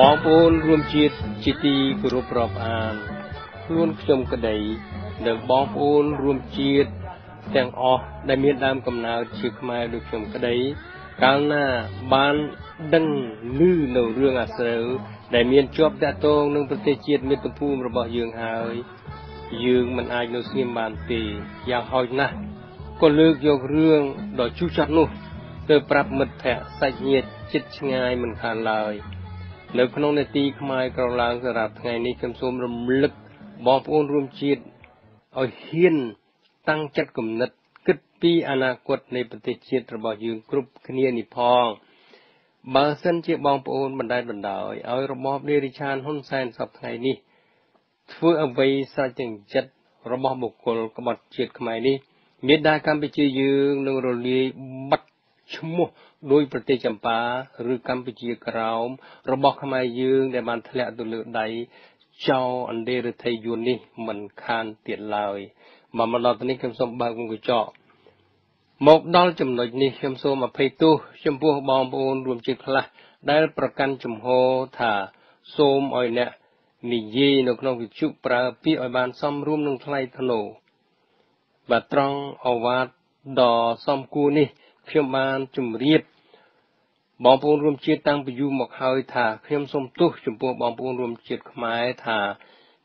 បងប្អូនរួមជាតិជាទីគោរពរាប់អានខ្លួនខ្ញុំក្តីនិងបងប្អូនរួមជាតិទាំងអស់ដែលមានដើមកំណើតជាខ្មែរដូចខ្ញុំក្តីកាលណាបានដឹងឮនៅរឿងអាស្រូវដែលមានជាប់តាក់ទងនឹងប្រទេសជាតិមាតុភូមិរបស់យើងហើយយើងមិនអាចនៅស្ងៀមបានទេយ៉ាងហោចណាស់ក៏លើកយករឿងដ៏ជូរចត់នោះទៅប្រាប់មិត្តភ័ក្តិសាច់ញាតិជិតឆ្ងាយមិនខានឡើយ នៅក្នុងនេតិខ្មែរក្រឡើងសម្រាប់ថ្ងៃនេះខ្ញុំសូមរំលឹកបងប្អូនរួមជាតិឲ្យហ៊ានតាំងចិត្តគំនិត គិតពីអនាគតនៃប្រទេសជាតិរបស់យើងគ្រប់គ្នានេះផងបើសិនជាបងប្អូនបណ្ដែតបណ្ដោយឲ្យរបបនារីឆានហ៊ុនសែនសពថ្ងៃនេះ ធ្វើអ្វីស្រេចទាំងចិត្តរបស់បុគ្គលក្បត់ជាតិខ្មែរនេះមេដាកម្ពុជាយើងនឹងរលាយបាត់ឈ្មោះ ដោយប្រទេសចម្ប៉ាឬកម្ពុជាក្រោមរបស់ខ្មែរយើងដែលបានធ្លាក់ទៅលើដៃចោអន្តរថយយន្តនេះមិនខានទៀតឡើយមកមកដល់ទីនេះខ្ញុំសូមបើកមុខកញ្ចក់មកដល់ចំណុចនេះខ្ញុំសូមអភ័យទោសចំពោះបងប្អូនរួមជាតិខ្លះដែលប្រកាន់ជំហរថាសូមឲ្យអ្នកនិយាយនៅក្នុងវិទ្យុប្រើពាក្យឲ្យបានសមរម្យនឹងថ្លៃថ្នូរបាទត្រង់អវាទដ៏សមគួរនេះ ខ្ញុំបានជម្រាបបងប្អូនរួមជាតិតាំងពីយូរមកហើយថាខ្ញុំសូមទោសចំពោះបងប្អូនរួមជាតិខ្មែរថា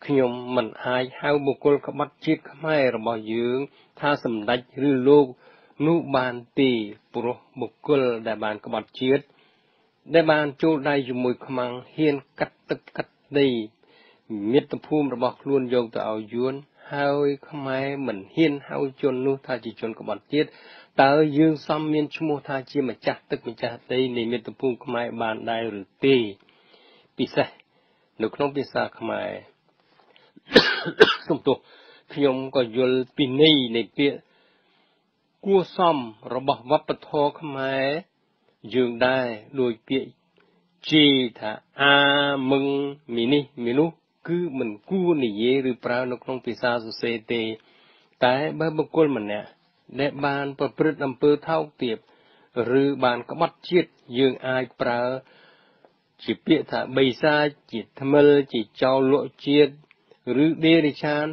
ខ្ញុំមិនអាចហៅបុគ្គលក្បត់ជាតិខ្មែររបស់យើង ថាសម្ដេចឬលោកនោះបានទេព្រោះបុគ្គលដែលបានក្បត់ជាតិដែលបានចូលដៃជាមួយខ្មាំងហ៊ានកាត់ទឹកកាត់ដីមាតុភូមិរបស់ខ្លួនយកទៅឲ្យយួនហើយខ្មែរមិនហ៊ានហៅជននោះថាជាជនក្បត់ជាតិ តើយើងសមមានឈ្មោះថាជាម្ចាស់ទឹកម្ចាស់ដីនៃមាតុភូមិខ្មែរបានដែរឬទេពិសេសនៅក្នុងភាសាខ្មែរសំទោសខ្ញុំក៏យល់ពីន័យនៃពាក្យគួសមរបស់វប្បធម៌ខ្មែរយើងដែរដោយពាក្យជីថាអាមឹងមីនេះមីនោះគឺមិនគួរនិយាយឬប្រើនៅក្នុងភាសាសរសេរទេ តែបើបុគ្គលម្នាក់ ដែលបានប្រព្រឹត្តអំពើថោកទាបឬបានក្បត់ជាតិយើងអាចប្រើជាពាក្យថាបិសាចជាថ្មិលជាចោលលក់ជាតិឬដេរិឆាន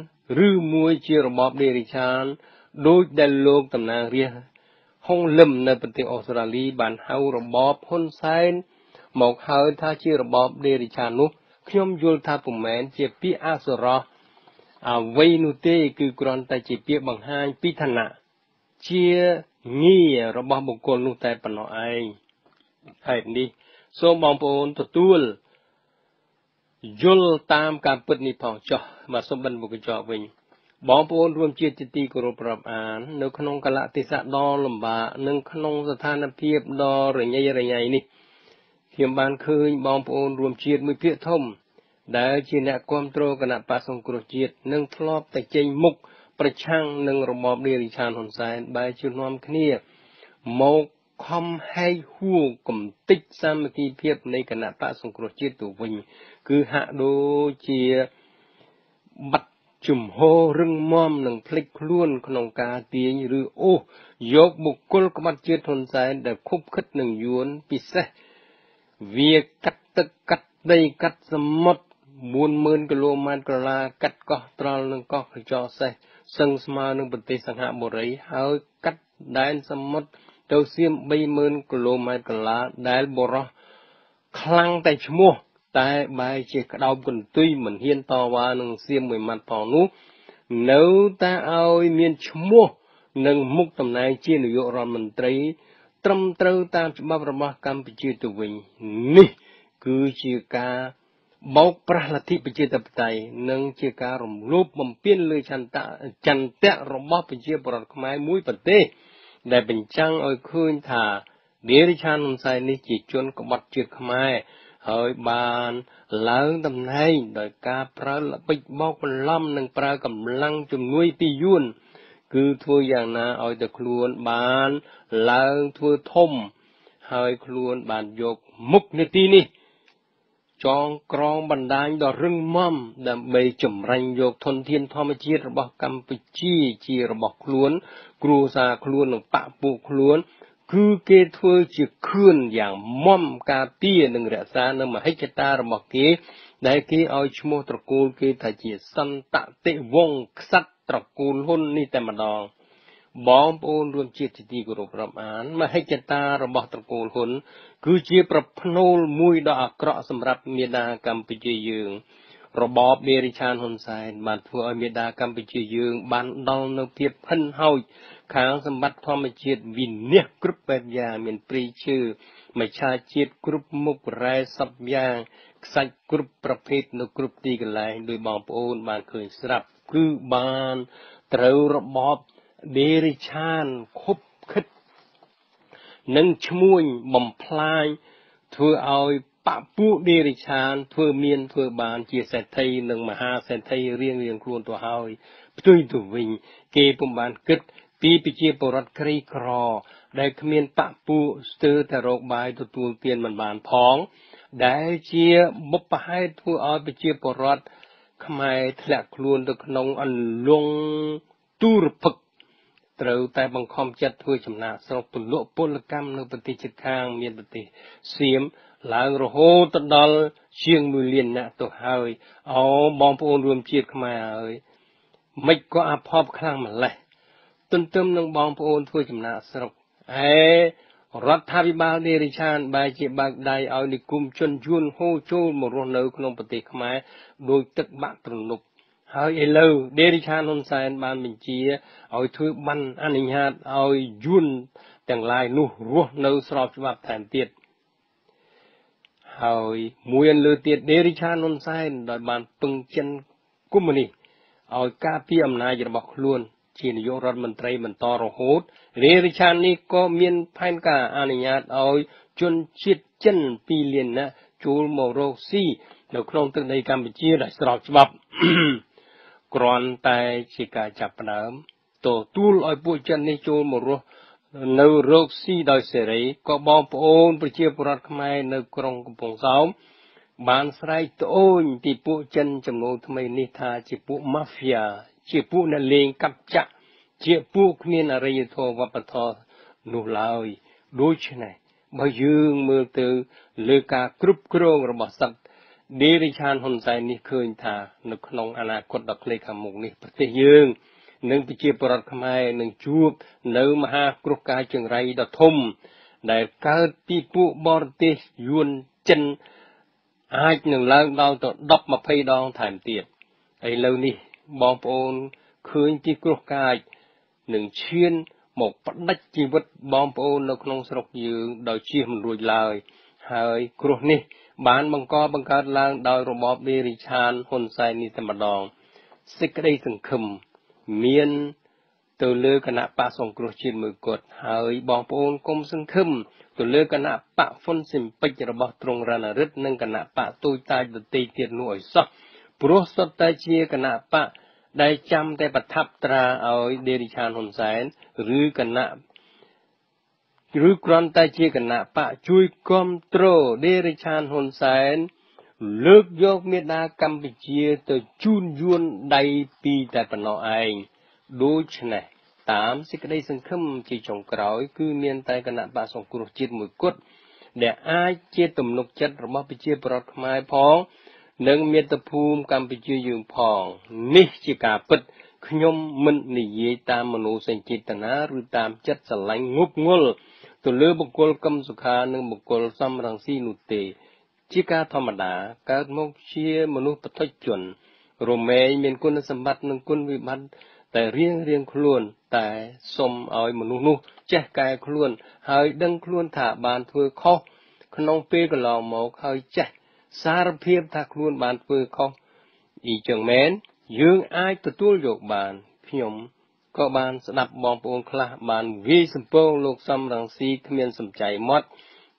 ឬមួយជារបបដេរិឆានដោយដែលលោកតំណាងរាស្ត្រហុងលឹមនៅប្រទេសអូស្ត្រាលីបានហៅរបបហ៊ុនសែនមកហៅថាជារបបដេរិឆាននោះខ្ញុំយល់ថាពុំមែនជាពាក្យអសុរោះអ្វីនោះទេគឺគ្រាន់តែជាពាក្យបង្ហាញពីឋានៈ ជាងាររបស់បុគ្គលនោះតែប៉ុណ្ណោះឯងហេតុនេះសូមបងប្អូនទទួលយល់តាមការពិតនេះផងចុះមកសុំបិណ្ឌមុខកញ្ចក់វិញបងប្អូនរួមជាតិជាទីគោរពរាប់អាន នៅក្នុងកលៈទេសៈដ៏លំបាកនិងក្នុងស្ថានភាពដ៏រញ៉េរញ៉ៃនេះខ្ញុំបានឃើញបងប្អូនរួមជាតិមួយភាគធំ ដែលជាអ្នកគ្រប់គ្រងគណៈបកសង្គ្រោះជាតិនិងធ្លាប់តែចេញមុខ ប្រឆាំងនឹងរបបនារីឆានហ៊ុនសែនបែរជានាំគ្នាមកខំហែកហួរកំតិចសាមគ្គីភាពនៃគណៈបកសង្គ្រោះជាតិទៅវិញ គឺហាក់ដូចជាបាត់ជំហររឹងមាំនឹងភ្លេចខ្លួនក្នុងការទាញឬអូសយកបុគ្គលក្បត់ជាតិហ៊ុនសែនដែលខុបខិតនឹងយួនពិសេសវាកាត់ទឹកកាត់ដីកាត់សមុទ្រ40000គីឡូម៉ែត្រក្រឡាកាត់កោះត្រល់និងកោះកញ្ចក់សេះ សឹងស្មើនឹងប្រទេសសង្ហបុរីហើយកាត់ដែនសមុទ្រទៅសៀម30000គីឡូម៉ែត្រក្រឡាដែលបរោះខ្លាំងតែឈ្មោះតែបែរជាក្តោបកន្ទុយមិនហ៊ានតវ៉ានឹងសៀមមួយម៉ាត់ផងនោះនៅតែឲ្យមានឈ្មោះនិងមុខតំណែងជានាយករដ្ឋមន្ត្រី ត្រឹមត្រូវតាមច្បាប់របស់កម្ពុជាទៅវិញនេះគឺជាការ បោកប្រាស់លទ្ធិប្រជាធិបតេយ្យនិងជាការរំលោភបំពានលើចន្ទៈចន្ទៈរបស់ប្រជាពលរដ្ឋខ្មែរមួយប្រទេសដែលបញ្ចាំងឲ្យឃើញថាដេរិឆានហ៊ុនសែននេះជាជនក្បត់ជាតិខ្មែរហើយបានឡើងតំណែងដោយការប្រើល្បិចបោកបន្លំនិងប្រើកម្លាំងជំនួយពីយួនគឺធ្វើយ៉ាងណាឲ្យតែខ្លួនបានឡើងធ្វើធំ ហើយខ្លួនបានយកមុខនីតិនេះ ចងក្រងបណ្ដាញដ៏រឹងមាំដើម្បីចម្រាញ់យកធនធានធម្មជាតិរបស់កម្ពុជាជារបស់ខ្លួន គ្រួសារខ្លួននិងបពពួកខ្លួន គឺគេធ្វើជាខឿនយ៉ាងមុំការពារនិងរក្សានៅមហិច្ឆតារបស់គេ ដែលគេឲ្យឈ្មោះត្រកូលគេថាជាសន្តតិវង្សក្សត្រត្រកូលហ៊ុននេះតែម្ដងបងប្អូនរួមជាតិជាទីគោរពរាប់អានមហិច្ឆតារបស់ត្រកូលហ៊ុន គឺជាប្រផ្នូលមួយដ៏អាក្រក់សម្រាប់មេដាកម្ពុជាយើងរបបមេរិឆានហ៊ុនសែនបានធ្វើឲ្យមេដាកម្ពុជាយើង បានដល់នៅភាពផិនហោចខាងសម្បត្តិធម្មជាតិវិនិច្ឆ័យគ្រប់បែបយ៉ាងមានព្រៃឈើមច្ឆាជាតិគ្រប់មុខរ៉ែសពយ៉ាងខ្សាច់គ្រប់ប្រភេទនៅគ្រប់ទីកន្លែងដោយបងប្អូនបានឃើញស្រាប់គឺបានត្រូវរបបដេរិឆានខុបខិត និងឈ្មួញបំផ្លាញធ្វើឲ្យបពួកដេរិឆានធ្វើមានធ្វើបានជាសេដ្ឋីនិងមហាសេដ្ឋីរៀងរៀងខ្លួនទៅហើយផ្ទុយទៅវិញ គេពុំបានគិតពីប្រជាពលរដ្ឋក្រីក្រ ដែលគ្មានបពួកស្ទើរតែរោគបាយទទួលទានមិនបានផង ដែលជាបុព្វហេតុធ្វើឲ្យប្រជាពលរដ្ឋខ្មែរធ្លាក់ខ្លួនទៅក្នុងអន្លង់ទូរភឹក ត្រូវតែបង្ខំចិត្តធ្វើចំណាកស្រុកទលក់ពលកម្មនៅប្រទេសជិតខាងមានប្រទេសសៀមឡើងរហូតទៅដល់ជាង1លានអ្នកទៅហើយអូបងប្អូនរួមជាតិខ្មែរហើយមិនក៏អភ័ព្វខ្លាំងម្លេះទន្ទឹមនឹងបងប្អូនធ្វើចំណាកស្រុកអេរដ្ឋាភិបាលនេរិឆានបែរជាបើកដៃឲ្យនិគមជនយួនហូរចូលមករស់នៅក្នុងប្រទេសខ្មែរដោយទឹកបាក់ទ្រនុក ហើយឥឡូវដេរិឆានហ៊ុនសែនបានបញ្ជាឲ្យធ្វើបានអនុញ្ញាតឲ្យយួនទាំងឡាយនោះរស់នៅស្របច្បាប់ថែមទៀតហើយមួយអន្លើទៀតដេរិឆានហ៊ុនសែនដោយបានពឹងចិនកុម្មុយនីសឲ្យការពារអំណាចរបស់ខ្លួន ជានាយករដ្ឋមន្ត្រីបន្តរហូតរារិឆាននេះក៏មានផែនការអនុញ្ញាតឲ្យជនជាតិចិន2លាននាក់ចូលមករកស៊ីនៅក្នុងទឹកដីកម្ពុជាដែលស្របច្បាប់ គ្រាន់តែជាការចាប់ផ្ដើមទទួលឲ្យពួកចិននេះចូលមករស់នៅរកស៊ីដោយសេរីក៏បងប្អូនប្រជាពលរដ្ឋខ្មែរនៅក្រុងកំពង់សោមបានស្រែកត្អូញពីពួកចិនចំនួនថ្មីនេះថាជាពួក mafia ជាពួកអ្នកលេងកាប់ចាក់ជាពួកគ្មានអរិយធម៌វប្បធម៌នោះឡើយដូច្នេះបើយើងមើលទៅលើការគ្រប់គ្រងរបស់សត្វ ដេរិឆានហ៊ុនសែននេះឃើញថានៅក្នុងអនាគតដ៏ខ្លីខាងមុខនេះប្រទេសយើងនិងប្រជាពលរដ្ឋខ្មែរនឹងជួបនៅមហាគ្រោះកាយចង្រៃដ៏ធំ ដែលកើតពីពួកបរទេសយួនចិនអាចនឹងឡើងដល់ទៅ10 20ដងថែមទៀតឥឡូវនេះបងប្អូនឃើញពីគ្រោះកាយនឹងឈានមកផ្ដាច់ជីវិតបងប្អូននៅក្នុងស្រុកយើងដោយជៀសមិនរួចឡើយហើយគ្រោះនេះ បានបង្កបង្កើតឡើងដោយរបបមេរិឆានហ៊ុនសែននេះតែម្ដងសេចក្តីសង្ឃឹមមានទៅលើគណៈបកសង្គ្រោះជាតិមួយគត់ហើយបងប្អូនកុំសង្ឃឹមទៅលើគណៈបកហ្វុនស៊ីមពេចរបស់ទ្រង់រណរិទ្ធនិងគណៈបកទូចតាចដទៃទៀតនោះឲ្យសោះព្រោះសុទ្ធតែជាគណៈបកដែលចាំតែប្រថាប់ត្រាឲ្យដេរិឆានហ៊ុនសែនឬគណៈ ឬគ្រាន់តែជាគណៈបកជួយគ្រប់គ្រងដេរិឆានហ៊ុនសែនលើកយកមេដាកម្ពុជាទៅជូនយួនដៃពីតែប៉ុណ្ណោះឯងដូច្នេះតាមសេចក្តីសង្ឃឹមជាចុងក្រោយ គឺមានតែគណៈបកសង្គ្រោះជាតិមួយគត់ដែលអាចជាទំនុកចិត្តរបស់ប្រជាពលរដ្ឋខ្មែរផង និងមាតុភូមិកម្ពុជាយើងផង នេះជាការពិតខ្ញុំមិននិយាយតាមមនោសញ្ចេតនាឬតាមចិត្តស្រឡាញ់ងប់ងល់ ទៅលើបុគ្គលកឹមសុខានិងបុគ្គលសំរងស៊ីនោះទេ ជាការធម្មតាកើតមកជាមនុស្សបឋិជន រមែងមានគុណសម្បត្តិនិងគុណវិបត្តិតែរៀងរៀងខ្លួន តែសុំឲ្យមនុស្សនោះចេះកែខ្លួន ហើយដឹងខ្លួនថាបានធ្វើខុសក្នុងពេលកន្លងមកហើយចេះសារភាពថាខ្លួនបានធ្វើខុសអ៊ីចឹងមែនយើងអាចទទួលយកបានខ្ញុំ ក៏បានស្ដាប់បងប្អូនខ្លះបានវាយសំពងលោកសំរងស៊ីគ្មានសំចៃមាត់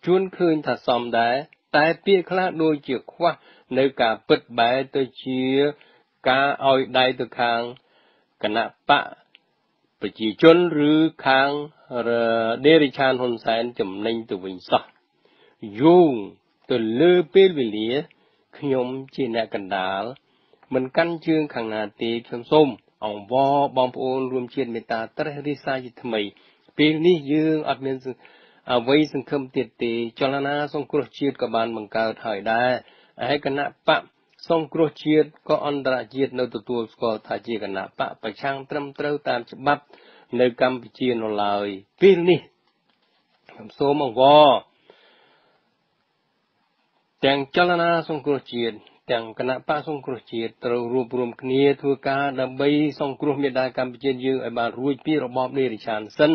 ជួនឃើញថាសមដែរតែពាក្យខ្លះដូចជាខ្វះនៅការពិតបែរទៅជាការឲ្យដៃទៅខាងគណៈបកប្រជាជនឬខាងដេរិឆានហ៊ុនសែនចំណេញទៅវិញសោះយោងទៅលើពេលវេលាខ្ញុំជាអ្នកកណ្ដាលមិនកាន់ជើងខាងណាទេខ្ញុំសូម អង្វរបងប្អូនរួមជាតិមេត្តាត្រេះរិះសាជាថ្មី ពេលនេះយើងអត់មានអ្វីសង្ឃឹមទៀតទេ ចលនាសង្គ្រោះជាតិក៏បានបង្កើតហើយដែរឯគណៈបកសង្គ្រោះជាតិក៏អន្តរជាតិនៅទទួលស្គាល់ថាជាគណៈបកប្រឆាំងត្រឹមត្រូវតាមច្បាប់នៅកម្ពុជានៅឡើយពេលនេះខ្ញុំសូមអង្វរទាំងចលនាសង្គ្រោះជាតិ ទាំងគណៈបកសង្គ្រោះជាតិត្រូវរួបរวมគ្នាធ្វើការដើម្បីសង្គ្រោះមេដាកម្ពុជាយើងឲ្យបានរួចពីរបបនារីឆានសិន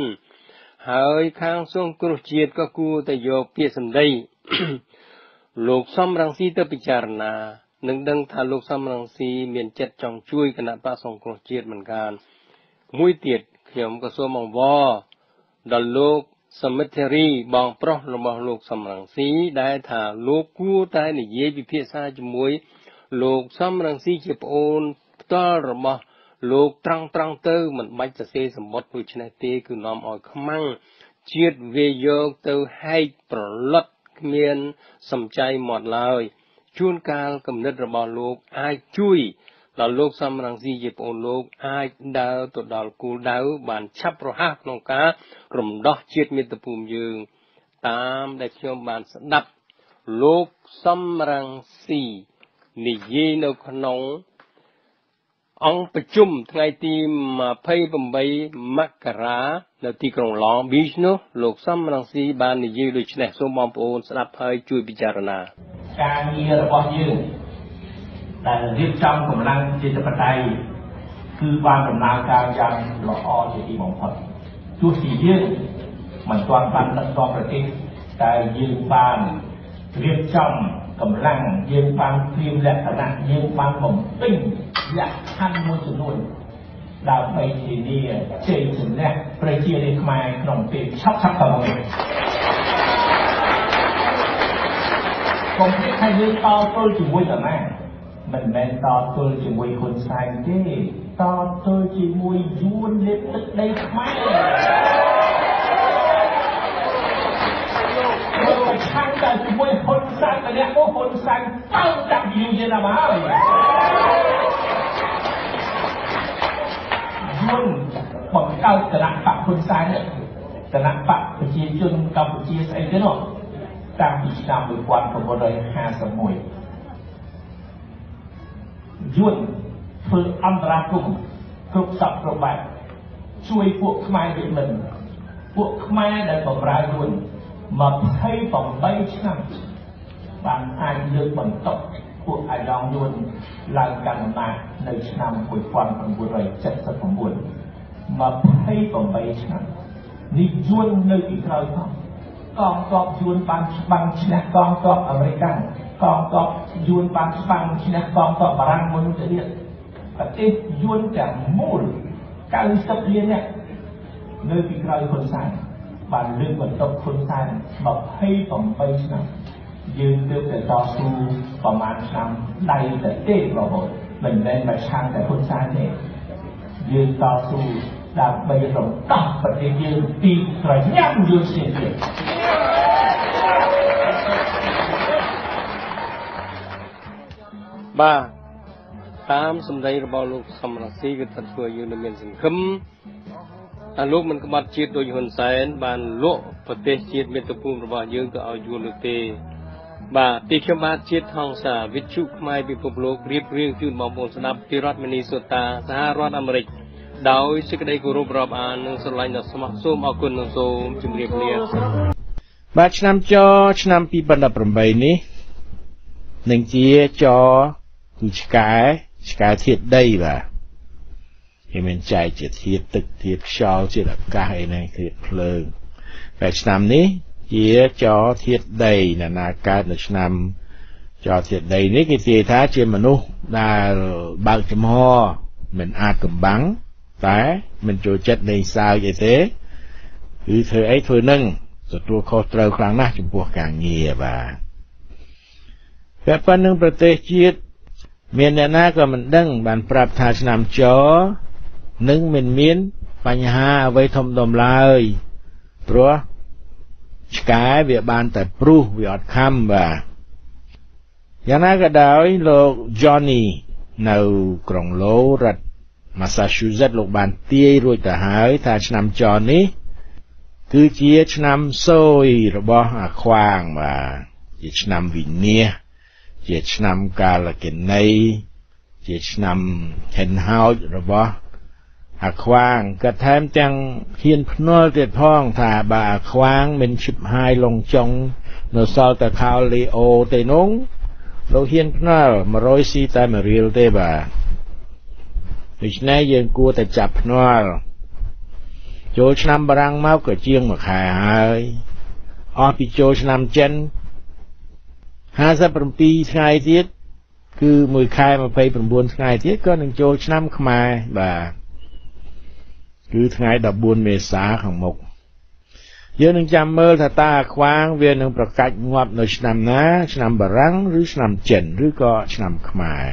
ហើយខាងសង្គ្រោះជាតិក៏គួរតែយកពាក្យសម្ដីលោកសំរងស៊ីទៅពិចារណានឹងដឹងថាលោកសំរងស៊ីមានចិត្តចង់ជួយគណៈបកសង្គ្រោះជាតិមិនខានមួយទៀតខ្ញុំក៏សូមអង្វរដល់លោក សមិទ្ធរីបងប្រុសរបស់លោកសំរងស៊ីដែលថាលោកគួរតែនិយាយពិភាក្សាជាមួយលោកសំរងស៊ីជាប្អូនផ្ទាល់របស់លោកត្រង់ត្រង់ទៅមិនបាច់សរសេរសម្បត្តិដូច្នេះទេគឺនាំឲ្យខ្មាំងជាតិវាយកទៅហែកប្រលត់គ្មានសំចៃមាត់ឡើយជួនកាលគំនិតរបស់លោកអាចជួយ ដល់លោកសំរងស៊ីជាប្អូនលោកអាចដើរទៅដល់គោលដៅបានឆាប់រហ័សក្នុងការរំដោះជាតិមាតុភូមិយើង តាមដែលខ្ញុំបានស្ដាប់លោកសំរងស៊ីនិយាយនៅក្នុងអង្គប្រជុំថ្ងៃទី28មករានៅទីក្រុងឡងប៊ីជនោះលោកសំរងស៊ីបាននិយាយដូចនេះសូមបងប្អូនស្ដាប់ហើយជួយពិចារណា ការងាររបស់យើង ដែលរៀបចំកម្លាំងជាធិបតេយ្យគឺបានដំណើរការយ៉ាងល្អជាទីបំផុតទោះជាយើងមិនទាន់បានដឹកនាំប្រទេសតែយើងបានរៀបចំកម្លាំងយើងបានត្រៀមលក្ខណៈយើងបានបំពេញលក្ខខណ្ឌមួយចំនួនដើម្បីធានាជ័យជំនះប្រជារាស្ត្រខ្មែរក្នុងពេលឆាប់ឆាប់ទៅមុខកុំភ្លេចថាយើងតទល់ជាមួយអាណា មិនមែនតទល់ជាមួយហ៊ុនសែនទេតទល់ជាមួយយួនលេបទឹកដីខ្មែរមកឆាំងតែជាមួយហ៊ុនសែនម្នាក់មកហ៊ុនសែនតើដាក់យូរយ៉ាងណាមកហើយយួនបង្កើតគណៈបកហ៊ុនសែនគណៈបកប្រជាជនកម្ពុជាស្អីទៅនោះតាំងពីឆ្នាំ1951 យួនធ្វើអន្តរាគមគ្រប់សពគ្រប់បែបជួយពួកខ្មែរវិញមិនពួកខ្មែរដែលបម្រើយួន28ឆ្នាំបានអាចលើកបន្ទុកពួកអាយ៉ងយួនឡើងកាន់អំណាចនៅឆ្នាំ1979 28ឆ្នាំនេះយួននៅពីក្រោយផងកងទ័ពយួនបានច្បាំងឈ្នះកងទ័ពអាមេរិក កងទ័ពយួនបានស្បាំងឈ្នះកងទ័ពបារាំងមុនទៅទៀតប្រទេសយួនទាំងមូល90លាននាក់នៅពីក្រោយហ៊ុនសែនបានលើកបន្ទុកហ៊ុនសែន28ឆ្នាំយើងទើបតែតស៊ូប្រហែលឆ្នាំដៃតែទេរហូតមិនមែនមកឆាំងតែហ៊ុនសែនទេយើងតស៊ូដើម្បីរំដោះប្រទេសយើងពីក្រញាំយួនផ្សេងទៀត បាទតាមសម្ដីរបស់លោកសំរងស៊ីគឺថាធ្វើយើងនឹងមានសង្ឃឹមថាលោកមិនក្បត់ជាតិដោយហ៊ុនសែន បានលក់ប្រទេសជាតិមាតុភូមិរបស់យើងទៅឲ្យយួននោះទេ បាទទីខ្ញុំបាទជាតិថងសាវិទ្យុខ្មែរពិភពលោករៀបរៀងជូនបងប្អូនស្ដាប់ពីរដ្ឋមីនីសូតាសហរដ្ឋអាមេរិកដោយសេចក្តីគោរពរាប់អាននិងស្រឡាញ់ដ៏ស្មោះសូមអរគុណនិងសូមជម្រាបលាបាទឆ្នាំចឆ្នាំ2018នេះនឹងជាច គឺឆ្កែឆ្កែធាតុដីបាទគេមានចែកជាធាតុទឹកធាតុខ្យល់ជាអាកាសអីហ្នឹងធាតុភ្លើងតែឆ្នាំនេះជាចធាតុដីណានាកើតនៅឆ្នាំចធាតុដីនេះគេនិយាយថាជាមនុស្សដែលបើកចំហមិនអាចកំបាំងតែមិនចូលចិត្តលេងសើចអីទេគឺធ្វើអីធ្វើនឹងទទួលខុសត្រូវខ្លាំងណាស់ចំពោះការងារបាទតែប៉ុណ្្នឹងប្រទេសជាតិ មានអ្នកណាក៏មិនដឹង បានប្រាប់ថាឆ្នាំចនឹងមិនមានបញ្ហាអ្វីធំដុំឡើយព្រោះឆ្កែវាបានតែព្រុសវាអត់ខំបាទយ៉ាងណាក៏ដោយលោក Johnny នៅក្រុងឡូរដ្ឋ Massachusetts លោកបានទាយរួចទៅហើយថាឆ្នាំចនេះគឺជាឆ្នាំសូយរបស់អាខ្វាងបាទជាឆ្នាំវិនាស ជាឆ្នាំកាលកិណីជាឆ្នាំហិនហោចរបស់អាខ្វាងក៏ថែមទាំងហ៊ានភ្នាល់ទៀតផងថាបើអាខ្វាងមិនឈិបហាយលងចុងនៅសល់តែខោលីអូទេនោះលោកហ៊ានភ្នាល់100ស៊ីតែមួយរៀលទេបាទដូច្នេះយើងគួរតែចាប់ភ្នាល់ចូលឆ្នាំបារាំងមកក៏ជាងមួយខែហើយអស់ពីចូលឆ្នាំចិន 57ថ្ងៃទៀតគឺមួយខែ29ថ្ងៃទៀតក៏នឹងចូលឆ្នាំខ្មែរបាទគឺថ្ងៃ14មេសាខាងមុខយើងនឹងចាំមើលថាតើអាខ្វាងវានឹងប្រកាច់ងាប់នៅឆ្នាំណា ឆ្នាំបារាំងឬឆ្នាំចិនឬក៏ឆ្នាំខ្មែរ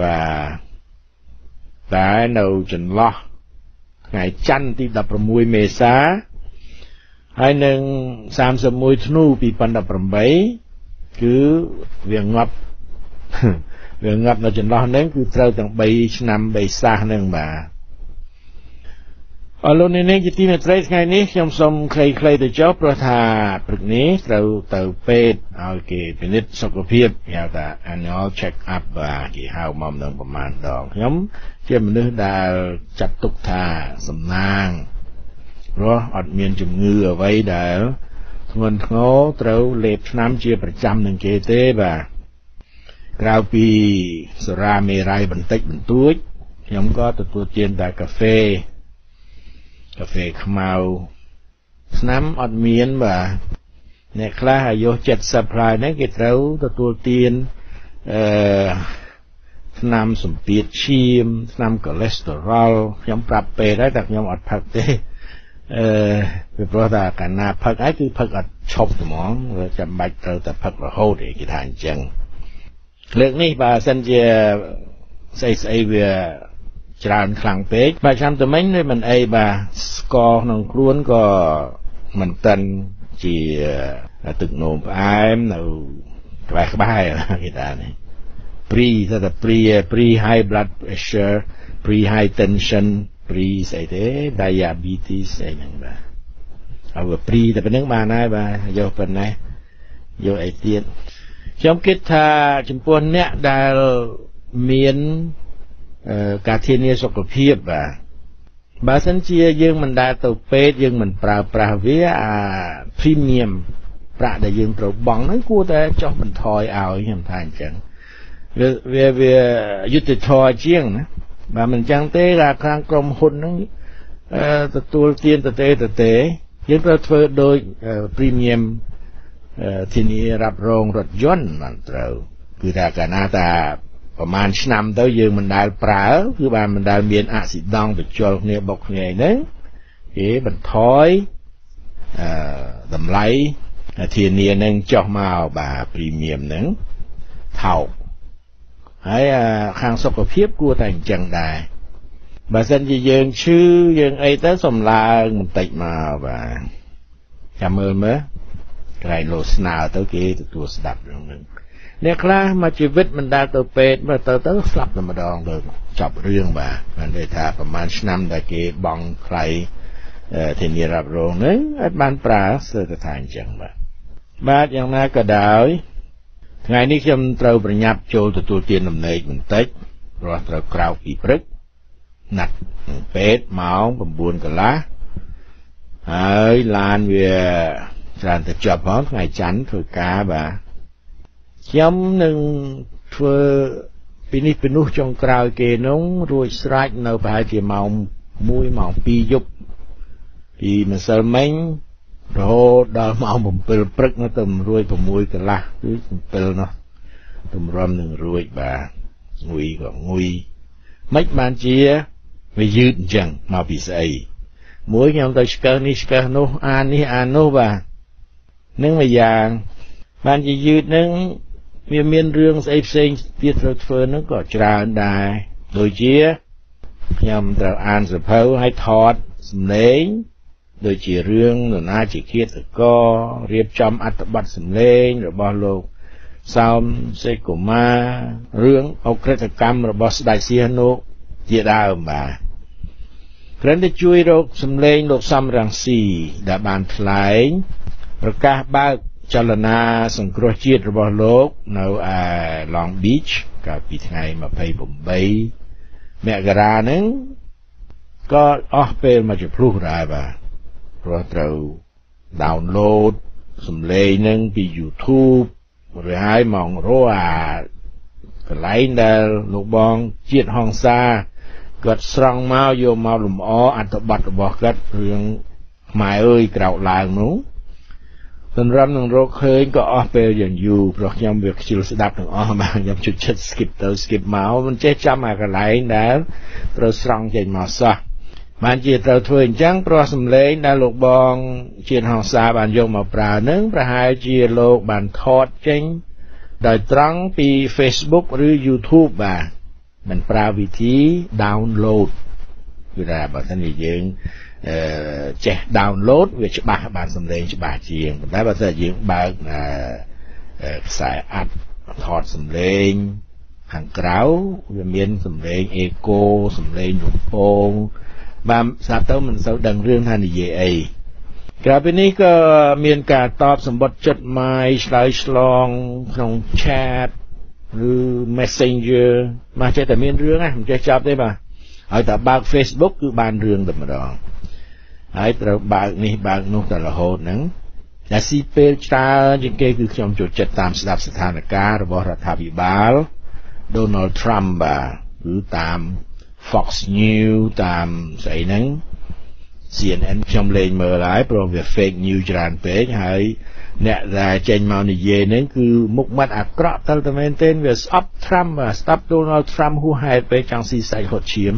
បាទតែនៅចន្លោះថ្ងៃច័ន្ទទី16មេសាហើយនឹង31ធ្នូ2018 គឺវាងាប់វាងាប់នៅចន្លោះហ្នឹងគឺត្រូវទាំង3ឆ្នាំ3សាសហ្នឹងបាទអរលោកអ្នកនាងជាទីមេត្រីថ្ងៃនេះខ្ញុំសូមខ្លីៗទៅចុះព្រោះថាព្រឹកនេះត្រូវទៅពេទ្យឲ្យគេពិនិត្យសុខភាពហៅថា annual check up បាទគេហៅមកនឹងប្រមាណដងខ្ញុំជាមនុស្សដែលចាត់ទុកថាសំណាងព្រោះអត់មានជំងឺអ្វីដែល ធ្ងន់ធ្ងរត្រូវលេបថ្នាំជាប្រចាំនឹងគេទេបាទក្រៅពីសុរាមេរ័យបន្តិចបន្តួចខ្ញុំក៏ទទួលទានតែកាហ្វេកាហ្វេខ្មៅស្នាមអត់មានបាទអ្នកខ្លះអាយុ70ផ្លាយហ្នឹងគេត្រូវទទួលទានអឺស្នាមសម្ពាធឈាមស្នាមកូលេស្តេរ៉ុលខ្ញុំប្រាប់ពេទ្យហើយតែខ្ញុំអត់ផឹកទេ អឺពីព្រោះថាកាលណាផឹកហើយគឺផឹកអត់ឈប់ហ្មងចាំបាច់ត្រូវតែផឹករហូតឯគេថាអញ្ចឹងលើកនេះបើសិនជាស្អីស្អីវាច្រើនខ្លាំងពេកបើឆ្នាំទៅមិញនេះមិនអីបាទស្ករក្នុងខ្លួនក៏មិនតិនជាទឹកនោមផ្អែមនៅក្បែរក្បែរគេថានេះ pre ថា pre pre high blood pressure pre high tension pre ស្អីទេ diabetes ស្អីហ្នឹងបាទហើយ pre តែប៉ុណ្្នឹងបានហើយបាទយកប៉ុណ្ណេះយកអីទៀតខ្ញុំគិតថាចំពោះអ្នកដែលមានការធានាសុខភាពបាទបើសិនជាយើងមិនដែលទៅពេទ្យយើងមិនប្រើប្រាស់វាអា premium ប្រាក់ដែលយើងត្រូវបង់ហ្នឹងគួរតែចុះបន្ថយឲ្យខ្ញុំថាអញ្ចឹងវាវាវាយុទ្ធធរជាងណា បើមិនអញ្ចឹងទេថាខាងក្រុមហ៊ុនហ្នឹងទទួលទានទៅទេទៅទេយើងត្រូវធ្វើដោយ premium ធានារ៉ាប់រងរថយន្តមិនត្រូវគឺថាកាលណាតាប្រហែលឆ្នាំទៅយើងមិនដែលប្រើគឺបានមិនដែលមានអសិដង់បញ្ជលគ្នាបុកគ្នាហ្នឹងគេបន្ថយអឺតម្លៃធានានឹងចុះមកបាទព្រីមៀមហ្នឹងថោក ហើយខាងសុខភាពគួរតែអញ្ចឹងដែរបើសិនជាយើងឈឺយើងអីទៅសំឡើងបន្តិចមកបាទចាំមើលមើលក្រែងលោស្នើទៅគេទទួលស្ដាប់រឿងហ្នឹងអ្នកខ្លះមកជីវិតមិនដែលទៅពេទ្យមើលទៅទៅស្លាប់តែម្ដងទៅចប់រឿងបាទបានន័យថាប្រហែលឆ្នាំដែលគេបង់ថ្លៃធានារ៉ាប់រងហ្នឹងអត់បានប្រើស្ទើរតែថាអញ្ចឹងបាទបាទយ៉ាងណាក៏ដោយ ថ្ងៃនេះខ្ញុំត្រូវប្រញាប់ចូលទទួលទានដំណេកបន្តិចព្រោះត្រូវក្រៅពីព្រឹកណាត់ពេទ្យម៉ោង9កន្លះហើយឡានវាច្រើនតែចប់ផងថ្ងៃច័ន្ទធ្វើការបាទខ្ញុំនឹងធ្វើពីនេះពីនោះចុងក្រោយគេនោះរួចស្រេចនៅប្រហែលជាម៉ោង1ម៉ោង2យប់ពីម្សិលមិញ រហូតដល់ម៉ោង7ព្រឹកនៅទៅរួច6កន្លះគឺ7នោះទម្រាំនឹងរួចបាទងុយក៏ងុយមិនបានជាវាយឺតអញ្ចឹងមកពីស្អីមួយខ្ញុំទៅឆ្កើនេះឆ្កើនោះអាននេះអាននោះបាទនឹងមួយយ៉ាងបានជាយឺតនឹងវាមានរឿងស្អីផ្សេងទៀតត្រូវធ្វើនឹងក៏ច្រើនដែរដូចជាខ្ញុំត្រូវអានសភៅឲ្យថតសំឡេង ដូចជារឿងនរណាជាឃាតកររៀបចំអត្ថបទសំឡេងរបស់លោកសោមសេកុមាររឿងអក្រិតកម្មរបស់ស្ដេចសៀនុជាដើមបាទគ្រាន់តែជួយរកសម្លេងលោកសំរងស៊ីដែលបានថ្លែងប្រកាសបើកចលនាសង្គ្រោះជាតិរបស់លោកនៅឯ Long Beach កាលពីថ្ងៃ28មករាហ្នឹងក៏អស់ពេលមកជាភ្លុះដែរបាទ ព្រោះត្រូវ download សំឡេងហ្នឹងពី YouTube រួចហើយមករកអាកន្លែងដែលលោកបងជាតិហងសាគាត់ស្រង់មកយកមកលំអអត្ថបទរបស់គាត់រឿងខ្មែរអើយក្រោកឡើងនោះសម្រាប់នឹងរកឃើញក៏អស់ពេលយ៉ាងយូរព្រោះខ្ញុំវាខ្ជិលស្ដាប់ទាំងអស់មកខ្ញុំជិតចិត្ត skip ទៅ skip មកមិនចេះចាំអាកន្លែងដែលត្រូវស្រង់ចេញមកសោះ បានជាត្រូវធ្វើអញ្ចឹងព្រោះសំឡេងដែលលោកបងជាតិហងសាបានយកមកប្រើនឹងប្រហែលជាលោកបានថតចេញ ដោយត្រង់ពី Facebook ឬ YouTube បាទមិនប្រើវិធី download គឺថាបើសិនជាយើងអឺចេះ download វាច្បាស់បានសំឡេងច្បាស់ជាងប៉ុន្តែបើសិនជាយើងបើកខ្សែអាត់ថតសំឡេងខាងក្រៅវាមានសំឡេងអេកូសំឡេងរំពង បានស្ដាប់ទៅមិនសូវដឹងរឿងថានិយាយអីក្រៅពីនេះក៏មានការតបសម្បត្តិចិត្តម៉ាយឆ្លើយឆ្លងក្នុង chat ឬ Messenger មកចេះតែមានរឿងណាមិនចេះចាប់ទេបាទហើយតែបើក Facebook គឺបានរឿងតែម្ដងហើយត្រូវបើកនេះបើកនោះតែរហូតហ្នឹងតែស៊ីពេលច្រើនជាងគេគឺខ្ញុំចូលចិត្តតាមស្ដាប់ស្ថានភាពរបស់រដ្ឋាភិបាល Donald Trump បាទគឺតាម Fox News តាមស្អីហ្នឹង CNN ខ្ញុំលេងមើលហើយព្រោះវា fake news ច្រើនពេកហើយអ្នកដែលចេញមកនិយាយហ្នឹងគឺមុខមាត់អាក្រក់តលតែមែនទែនវាស្អប់ Trump ស្ដាប់ Donald Trump ហួសហេតុពេកចង់ស៊ីសាច់ហត់ឈាម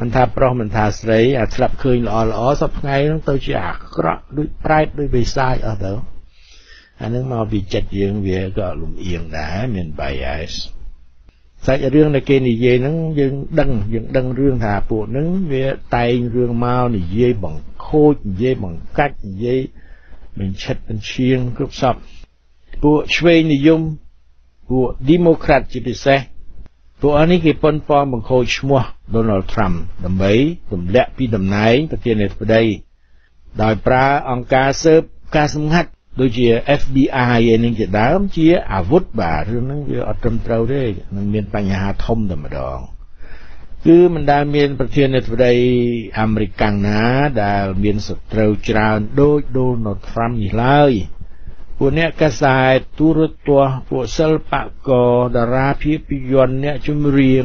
មិនថាប្រុសមិនថាស្រីអាស្លាប់ឃើញល្អល្អសប្ថ្ងៃហ្នឹងទៅជាអាក្រក់ដូចប្រែតដូចបិសាចអស់ទៅអានឹងមកពីចិត្តយើងវាក៏លំអៀងដែរមាន bias សាច់រឿងដែលគេនិយាយហ្នឹងយើងដឹងយើងដឹងរឿងថាពួកហ្នឹងវាតែងរឿងមកនិយាយបង្ខូចនិយាយបង្កាច់និយាយបញ្ឆិតបញ្ឈៀងគ្រប់សពពួកឆ្វេងនិយមពួក Democrat ជាពិសេសពួកអស់នេះគេប៉ុនប៉ងបង្ខូចឈ្មោះ Donald Trump ដើម្បីទម្លាក់ពីតំណែងប្រធានាធិបតីដោយប្រើអង្គការស៊ើបការសម្ងាត់ ដូចជា FBI ឯនឹងជាដើមជាអាវុធបាទរឿងហ្នឹងវាអត់ត្រឹមត្រូវទេនឹងមានបញ្ហាធំតែម្ដងគឺមិនដែលមានប្រធានាធិបតីអាមេរិកកាំងណាដែលមានសត្រូវច្រើនដូច Donald Trump នេះឡើយពួកអ្នកកសែតទូរទស្សន៍ពួកសិល្បករតារាភាពយន្តអ្នកចម្រៀង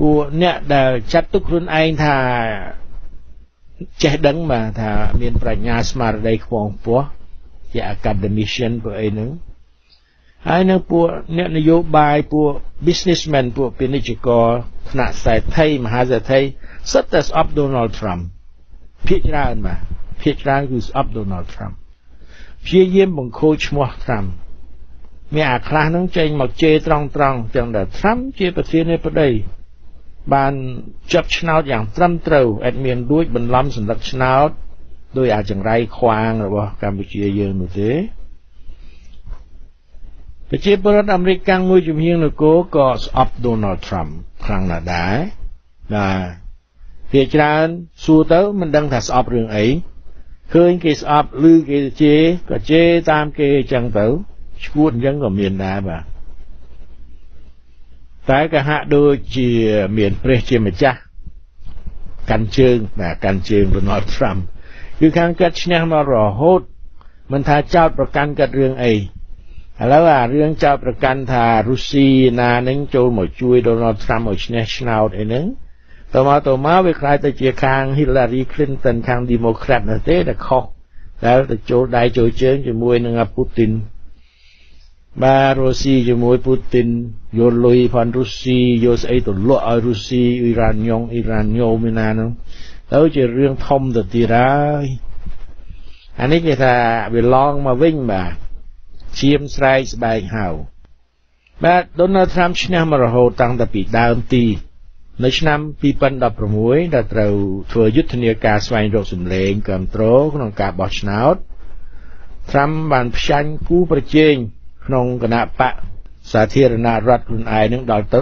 ពួកអ្នកដែលចាត់ទុកខ្លួនឯងថាចេះដឹងបាទថាមានប្រាជ្ញាស្មារតីខ្ពង់ខ្ពស់ ជា academician ពួកអីហ្នឹងហើយនៅពួកអ្នកនយោបាយពួក businessman ពួកពាណិជ្ជករថ្នាក់សេដ្ឋីមហាសេដ្ឋីសិតតែស្អប់ Donald Trump ភាគច្រើនបាទភាគច្រើនគឺស្អប់ Donald Trump ព្យាយាមបង្ខូចឈ្មោះ Trump មានអាខ្លះហ្នឹងចេញមកជេរត្រង់ត្រង់ចឹងដែល Trump ជាប្រធានាធិបតីបានចាប់ឆ្នោតយ៉ាងត្រឹមត្រូវអត់មានលួចបន្លំសន្លឹកឆ្នោត ដោយអាចង្រៃខ្វាងរបស់កម្ពុជាយើងនោះទេប្រជាពលរដ្ឋអាមេរិកកាំងមួយជំហៀងនគរក៏ស្អប់ Donald Trump ខ្លាំងណាស់ដែរបាទភាគច្រើនសួរទៅមិនដឹងថាស្អប់រឿងអីឃើញគេស្អប់ឬគេជេរក៏ជេរតាមគេអញ្ចឹងទៅឈួតអញ្ចឹងក៏មានដែរបាទតែក៏ហាក់ដូចជាមានព្រះជាម្ចាស់កាន់ជើងបាទកាន់ជើង Donald Trump គឺខាងគាត់ឈ្នះមករហូតមិនថាចោតប្រកាន់គាត់រឿងអីឥឡូវអារឿងចោតប្រកាន់ថារុស្ស៊ីណានឹងចូលមកជួយ Donald Trump ឲ្យឈ្នះឆ្នោតអីហ្នឹងតមកតមកវាខ្លាយទៅជាខាង Hillary Clinton ខាង Democrat នោះទេដែលខុសដែលទៅចូលដៃចូលជើងជាមួយនឹងពូទីនបាទរុស្ស៊ីជាមួយពូទីនយកលុយផនរុស្ស៊ីយកស្អីទៅលក់ឲ្យរុស្ស៊ីអ៊ីរ៉ានញងអ៊ីរ៉ានញោមីណានោះ ទៅជារឿងធំទៅទៀតហើយអានេះគេថាវាឡងមកវិញបាទឈាមស្រែកស្បែកហៅបាទ Donald Trump ឈ្នះមករហូតតាំងតែពីដើមទី នៅឆ្នាំ2016ដែលត្រូវធ្វើយុទ្ធនាការស្វែងរកសម្លេងគ្រប់គ្រងក្នុងការបោះឆ្នោត Trump បានផ្ចាញ់គូប្រជែងក្នុងគណៈបកសាធារណរដ្ឋខ្លួនឯងនឹងដល់ទៅ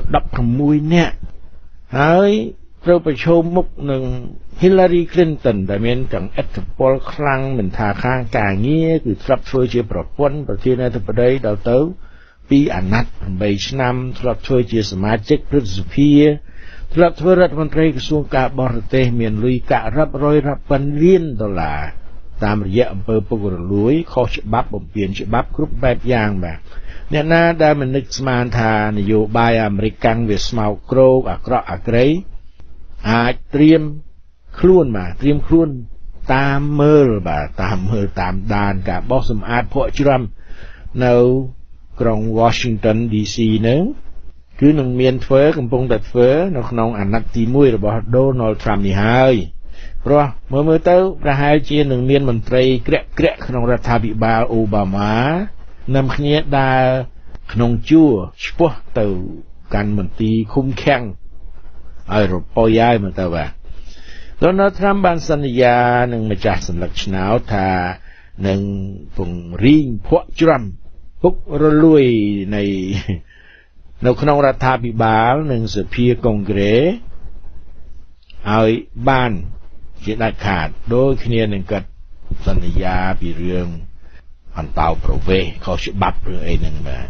16នាក់ហើយ ត្រូវប្រឈមមុខនឹង Hillary Clinton ដែលមានទាំងឥទ្ធិពលខ្លាំងមិនថាខាងការងារគឺធ្លាប់ធ្វើជាប្រពន្ធប្រធានាធិបតីដល់ទៅពីអាណត្តិ8ឆ្នាំធ្លាប់ធ្វើជាសមាជិកព្រឹទ្ធសភាធ្លាប់ធ្វើរដ្ឋមន្ត្រីក្រសួងការបរទេសមានលុយកាក់រាប់រយរាប់ពាន់លានដុល្លារតាមរយៈអំពើពុករលួយខុសច្បាប់បំពានច្បាប់គ្រប់បែបយ៉ាងបាទអ្នកណាដែលមិននឹកស្មានថានយោបាយអាមេរិកកាំងវាស្មោកគ្រោកអាក្រក់អាក្រៃ អាចត្រៀមខ្លួនបាទត្រៀមខ្លួនតាមមើលបាទតាមមើលតាមដានការបោះសម្អាតភក់ជ្រាំនៅក្រុង Washington DC នឹងគឺនឹងមានធ្វើកំពុងតែធ្វើនៅក្នុងអាណត្តិទី1របស់ Donald Trump នេះហើយព្រោះមើលមើលទៅប្រហែលជានឹងមានមន្ត្រីក្រាក់ក្រាក់ក្នុងរដ្ឋាភិបាលអូបាម៉ានាំគ្នាដើរក្នុងជួរឆ្ពោះទៅកាន់មន្ទីរឃុំឃាំង ឲ្យរពយហើយមើលទៅបាទ Donald Trump បានសន្យានឹងម្ចាស់សន្លឹកឆ្នោតថានឹងពង្រីងភក់ច្រាំពុករលួយនៃនៅក្នុងរដ្ឋាភិបាលនិងសភាកុងក្រេឲ្យបានជាដាច់ខាតដូចគ្នានឹងកាត់សន្យាពីរឿងអន្តោប្រវេសន៍ខុសច្បាប់ឬអីហ្នឹងបាទ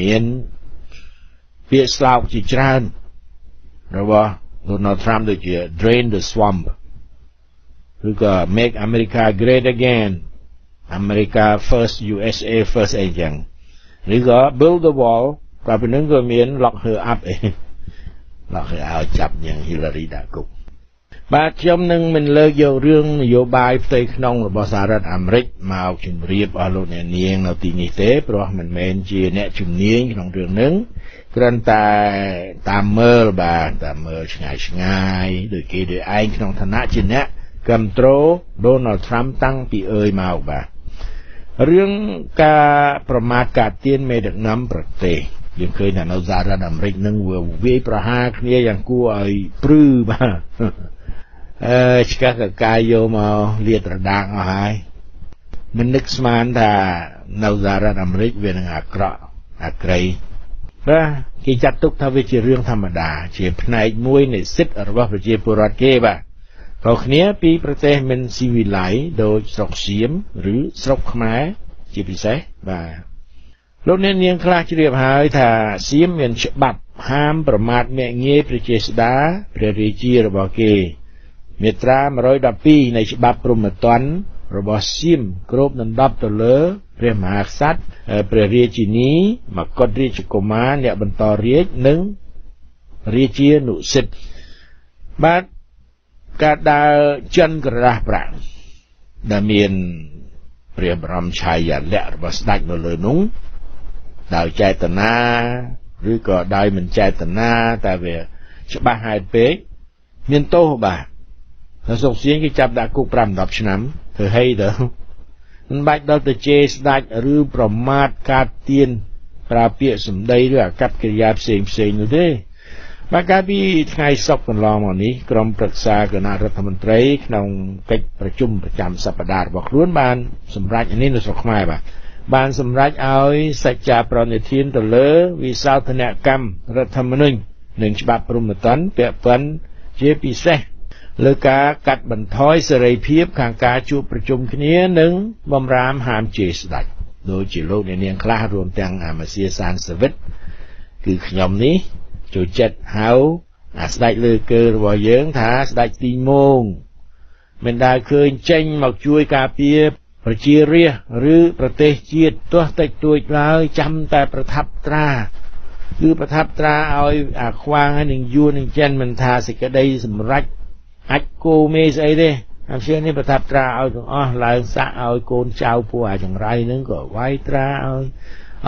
មានពាក្យស្លោកជាច្រើន របស់ Donald Trump ដូចជា drain the swamp ឬក៏ make America great again America first USA first អីចឹងឬក៏ build the wall តែពីនឹងក៏មាន lock her up អី lock her out ចាប់យ៉ាង Hillary ដាក់គុក បាទខ្ញុំនឹងមិនលើកយករឿងនយោបាយផ្ទៃក្នុងរបស់សហរដ្ឋអាមេរិកមកជម្រាបអស់លោកអ្នកនាងនៅទីនេះទេព្រោះមិនមែនជាអ្នកជំនាញក្នុងរឿងហ្នឹងគ្រាន់តែតាមមើលបាទតាមមើលឆ្ងាយឆ្ងាយដូចគេដូចឯងក្នុងឋានៈជាអ្នកគ្រប់គ្រង Donald Trump តាំងពីអើយមកបាទរឿងការប្រមាថការទៀនមេដឹកនាំប្រទេសយើងឃើញថានៅសហរដ្ឋអាមេរិកនឹងវាយប្រហារគ្នាយ៉ាងគួរឲ្យព្រឺបាទ អឺឆ្កឹះកកាយយកមកលាតត្រដាងអស់ហើយមិននឹកស្មានថានៅសហរដ្ឋអាមេរិកវានឹងអាក្រក់អាក្រៃបាទគេចាត់ទុកថាវាជារឿងធម្មតា ជាផ្នែកមួយនៃសិទ្ធិរបស់ប្រជាពលរដ្ឋគេបាទខុសគ្នាពីប្រទេសមិនស៊ីវិល័យដូចស្រុកសៀមឬស្រុកខ្មែរជាពិសេសបាទលោកអ្នកនាងខ្លះជ្រាបហើយថាសៀមមានច្បាប់ហាមប្រមាថមាក់ងាយប្រជាស្ដាព្រះរាជារបស់គេ មាត្រា112នៃច្បាប់ព្រហ្មទណ្ឌរបស់សៀមគ្របដណ្ដប់ទៅលើព្រះមហាក្សត្រព្រះរាជិនីមកុដរាជកុមារអ្នកបន្តរាជនិងរាជានុសិទ្ធបាទការដើរចិនក្រដាស់ប្រាក់ដែលមានព្រះបរមឆាយាល័ក្ខណ៍របស់ស្ដេចនៅលើនោះដោយចេតនាឬក៏ដោយមិនចេតនាតែវាច្បាស់ហេតុពេកមានទោសបាទ ហើយសុកសៀងគេចាប់ដាក់គុក5 10ឆ្នាំធ្វើហីទៅមិនបាច់ដល់ទៅជេរស្ដាច់ឬប្រមាថកាត់ទៀនប្រើពាក្យសម្ដីឬអាកប្បកិរិយាផ្សេងផ្សេងនោះទេបាទកាលពីថ្ងៃសុក្រកន្លងមកនេះក្រុមប្រឹក្សាគណៈរដ្ឋមន្ត្រីក្នុងកិច្ចប្រជុំប្រចាំសប្តាហ៍របស់ខ្លួនបានសម្រេចនេះនៅស្រុកខ្មែរបាទបានសម្រេចឲ្យសច្ចាប្រណិធានទៅលើវិសោធនកម្មរដ្ឋធម្មនុញ្ញនិងច្បាប់ព្រហ្មទណ្ឌពាក់ព័ន្ធជាពិសេស លើការកាត់បន្ថយសេរីភាពខាងការជួបប្រជុំគ្នានិងបំរាមហាមជេរស្ដេចដូចជាលោកអ្នកនាងខ្លះរួមទាំងអាមាសៀសានសវិតគឺខ្ញុំនេះចូលចិត្តហៅអាស្ដេចលើកើរបស់យើងថាស្ដេចទីមងមិនដែលឃើញចេញមកជួយការពារប្រជារាស្ត្រឬប្រទេសជាតិទាស់តិចតួចឡើយចាំតែប្រថាប់ត្រាគឺប្រថាប់ត្រាឲ្យអាខ្វាងហើយនឹងយួននឹងចិនមិនថាសេចក្តីសម្រេច អាចគោមេស្អីទេអាជានេះប្រថាប់ត្រាឲ្យទាំងអស់ឡើងសាក់ឲ្យកូនចៅពួកអាចង្រៃនឹងក៏វាយត្រាឲ្យ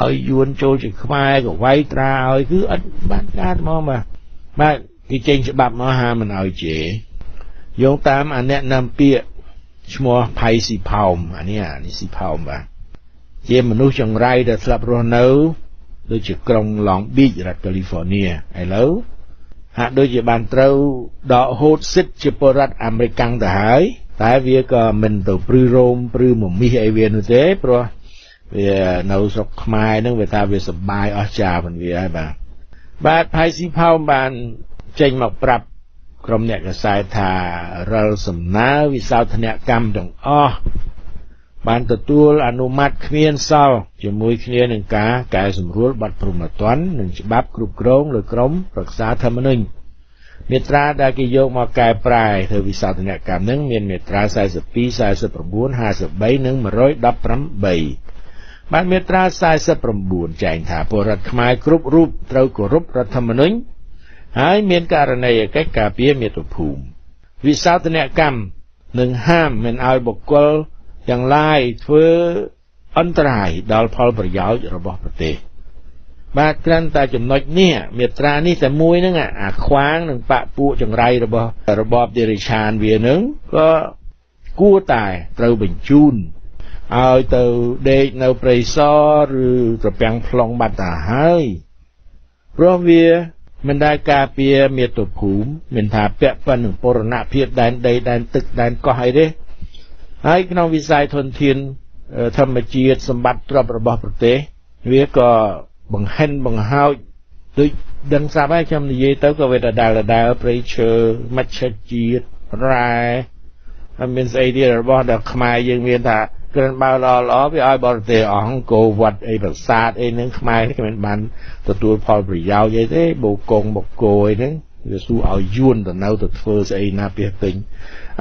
ឲ្យយួនចូលជាខ្មែរក៏វាយត្រាឲ្យគឺអត់បានការហ្មងបាទបាទគេចេញច្បាប់មកហាមិនឲ្យជេយោងតាមអាអ្នកនាំពាក្យឈ្មោះផៃស៊ីផោមអានេះអានេះស៊ីផោមបាទជាមនុស្សចង្រៃដែលស្លាប់រស់នៅដូចជាក្រុង Long Beach រដ្ឋ California ឥឡូវ ហាក់ដូចជាបានត្រូវដកហូតសិទ្ធិជាពលរដ្ឋអាមេរិកទៅហើយតែវាក៏មិនទៅព្រឺរោមព្រឺមមិសអីវានោះទេព្រោះវានៅស្រុកខ្មែរហ្នឹងវាថាវាសបាយអស្ចារ្យមិនវាហើយបាទបាទផៃស៊ីផោមបានចេញមកប្រាប់ក្រុមអ្នកកសែតថារិលសំណើវិសោធនកម្មទាំងអស់ បានទទួលអនុម័តគ្មានសល់ជាមួយគ្នានឹងការកែសម្រួលបទព្រហ្មទណ្ឌនិងច្បាប់គ្រប់គ្រងលើក្រមប្រឹក្សាធម្មនុញ្ញមាត្រាដែលគេយកមកកែប្រែធ្វើវិសោធនកម្មនឹងមានមាត្រា42 49 53និង118បានមាត្រា49ចែងថាពលរដ្ឋខ្មែរគ្រប់រូបត្រូវគោរពរដ្ឋធម្មនុញ្ញហើយមានករណីយកិច្ចការពារមាតុភូមិវិសោធនកម្មនឹងហាមមិនឲ្យបុគ្គល ទាំងឡាយធ្វើអន្តរាយដល់ផលប្រយោជន៍របស់ប្រទេសបាទគ្រាន់តែចំណុចនេះមេត្រានេះតែមួយហ្នឹងអាខ្វាងនិងបពពួកចង្រៃរបស់របបដេរិឆានវានឹងក៏គួរតែត្រូវបញ្ជូនឲ្យទៅដេកនៅព្រៃសរឬត្រពាំង plong បាត់ទៅហើយព្រោះវាមិនដែលការពារមាតុភូមិមិនថាពាក់ព័ន្ធនឹងបរណភាពដែនដីដែនទឹកដែនកោះអីទេ ហើយក្នុងវិស័យធនធានធម្មជាតិសម្បត្តិទ្រព្យរបស់ប្រទេស វាក៏បង្ហិនបង្ហោចដូចដឹងស្រាប់ហើយខ្ញុំនិយាយទៅក៏វាដដែលដដែលព្រៃឈើមច្ឆជាតិរ៉ែហើយមានស្អីទៀតរបស់ដែលខ្មែរយើងមានថាគ្រាន់បើល្អល្អវាឲ្យបរទេសអស់គោវត្តអីប្រាសាទអីហ្នឹងខ្មែរគ្មានបានទទួលផលប្រយោជន៍អីទេបូកងបកគោអីហ្នឹងវាស៊ូឲ្យយួនទៅនៅទៅធ្វើស្អីណាពីពេញ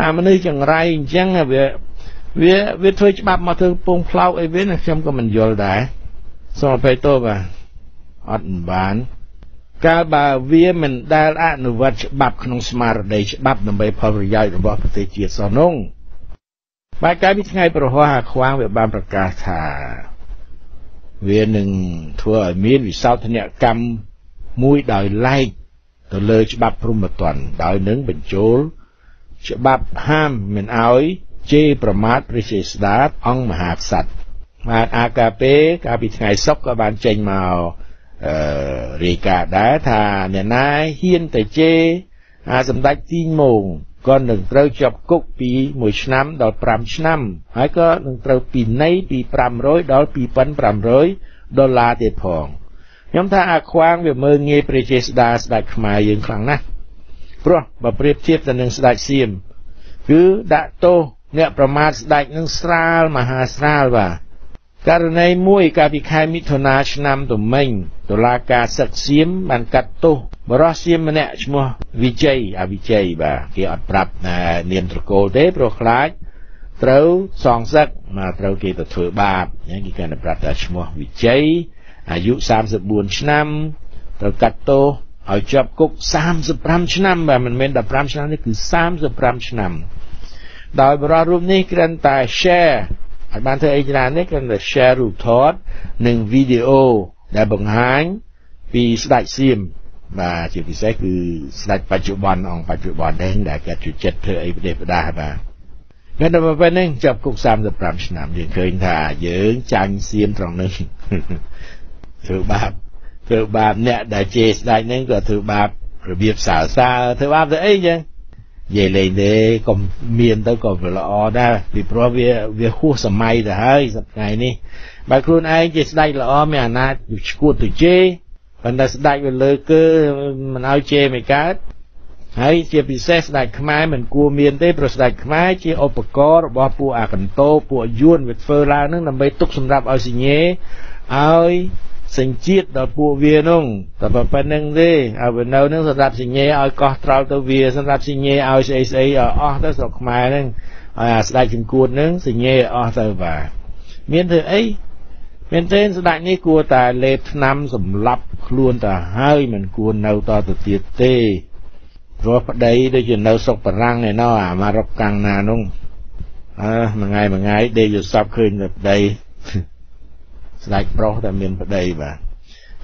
អាមនុស្សចង្រៃអញ្ចឹងវា វាវាធ្វើច្បាប់មកធ្វើពងផ្លោកអីវិញខ្ញុំក៏មិនយល់ដែរសូមអភ័យទោសបាទអត់បានកាលបើវាមិនដែលអនុវត្តច្បាប់ក្នុងស្មារតីច្បាប់ដើម្បីផលប្រយោជន៍របស់ប្រទេសជាតិសោះនោះបាទកាលពីថ្ងៃប្រហោះអាខ្វាងវាបានប្រកាសថាវានឹងធ្វើឲ្យមានវិសោធនកម្មមួយដោយឡែកទៅលើច្បាប់ព្រហ្មទណ្ឌដោយនឹងបញ្ចូលច្បាប់ហាមមិនឲ្យ ជេរប្រមាថព្រះចេស្តាអង្គមហាក្សត្របាទអាកាពេកាលពីថ្ងៃសុក្រក៏បានចេញមកអឺរាយការណ៍ដែរថាអ្នកណាហ៊ានទៅជេរអាសម្ដេចទីងមងក៏នឹងត្រូវជាប់គុកពី1ឆ្នាំដល់5ឆ្នាំ ហើយក៏នឹងត្រូវពីនៃពី500ដល់2500ដុល្លារទៀតផងខ្ញុំថាអាខ្វាងវាមើងងាយព្រះចេស្តាស្ដេចខ្មែរយើងខ្លាំងណាស់ព្រោះបើប្រៀបធៀបទៅនឹងស្ដេចសៀមគឺដាក់ទោស អ្នកប្រមាថស្ដេចនឹងស្រាលមហាស្រាលបាទករណីមួយកាលពីខែមិថុនាឆ្នាំទុំមិញតុលាការសឹកសៀមបានកាត់ទោសបរិសសៀមម្នាក់ឈ្មោះវិជ័យអវិជ័យបាទគេអត់ប្រាប់នាមត្រកូលទេព្រោះខ្លាចត្រូវសងសឹកមកត្រូវគេទៅធ្វើបាបគេកាន់តែប្រាប់ថាឈ្មោះវិជ័យអាយុ34ឆ្នាំត្រូវកាត់ទោសឲ្យជាប់គុក35ឆ្នាំបាទមិនមែន15ឆ្នាំនេះគឺ35ឆ្នាំ ដោយបរិះរូបនេះគ្រាន់តែ share អត់បានធ្វើអីច្រើនទេគ្រាន់តែ share រូបថតនិងវីដេអូដែលបង្ហាញពីស្ដេចសៀមបាទជាពិសេសគឺស្ដេចបច្ចុប្បន្នអង្គបច្ចុប្បន្ននេះដែលគាត់ជួយចិត្តធ្វើអីប្រទេសប្រដាបាទគាត់ទៅពេលនេះចាប់គុក35ឆ្នាំយើងឃើញថាយើងចាញ់សៀមត្រង់នេះធ្វើបាបធ្វើបាបអ្នកដែលជេរស្ដេចនេះក៏ធ្វើបាបរបៀបសើសើធ្វើបាបទៅអីចឹង និយាយលេងទេកុំមានទៅក៏វាល្អដែរពីព្រោះវាវាហួសសម័យទៅហើយសប្តាហ៍នេះបើខ្លួនឯងជាស្ដេចល្អមានអាណាចឈួតទៅជេរប៉ុន្តែស្ដេចវាលើគឺមិនឲ្យជេរមិនកើតហើយជាពិសេសស្ដេចខ្មែរមិនគួរមានទេព្រោះស្ដេចខ្មែរជាឧបករណ៍របស់ពួកអាកន្តោពួកយួនវាធ្វើឡើងនឹងដើម្បីទុកសម្រាប់ឲ្យសញ្ញេឲ្យ សញ្ជាតិដល់ពួកវានោះតែប៉ុណ្្នឹងទេឲ្យវានៅនឹងសម្រាប់សញ្ញេឲ្យកោះត្រល់ទៅវាសម្រាប់សញ្ញេឲ្យស្អីស្អីឲ្យអស់ទៅស្រុកខ្មែរហ្នឹងឲ្យអាស្ដេចជំគួតហ្នឹងសញ្ញេអស់ទៅបាទមានធ្វើអីមែនទេស្ដេចនេះគួរតែលេបថ្នាំសម្លាប់ខ្លួនទៅហើយមិនគួរនៅតទៅទៀតទេព្រោះប្តីដូចជានៅស្រុកបារាំងឯណោះអាមករុកកាំងណានោះអើមួយថ្ងៃមួយថ្ងៃដេកយល់សពឃើញតែប្តី ស្ដេចប្រុសតែមានប្តីបាទ